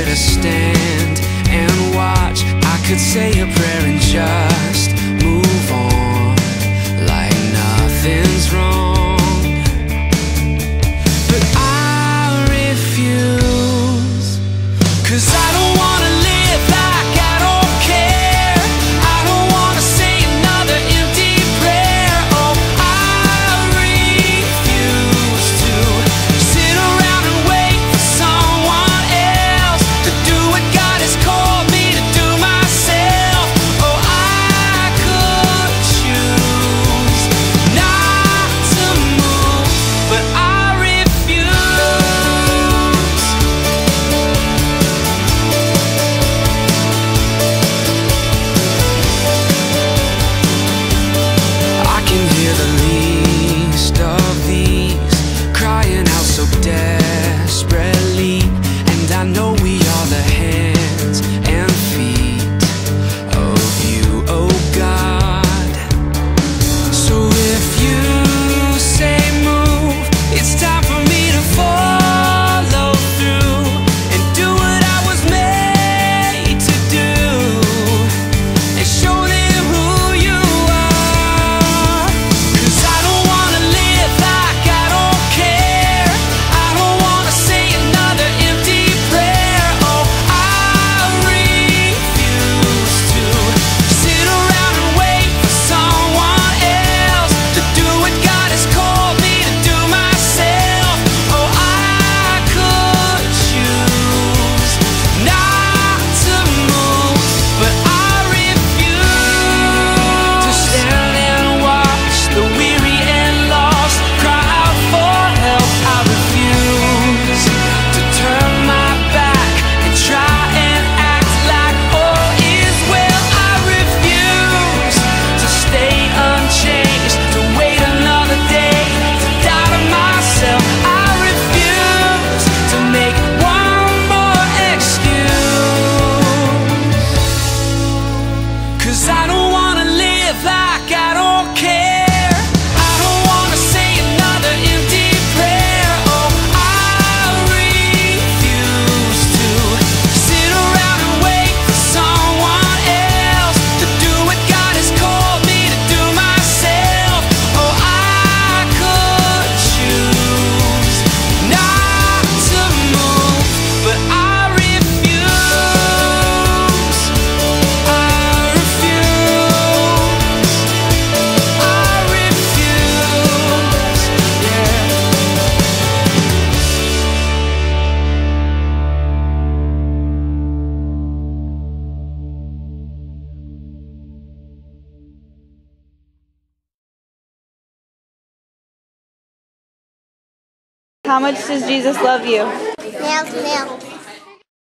could I stand and watch? I could say a prayer and just move on like nothing's wrong. But I refuse, cause I don't. How much does Jesus love you?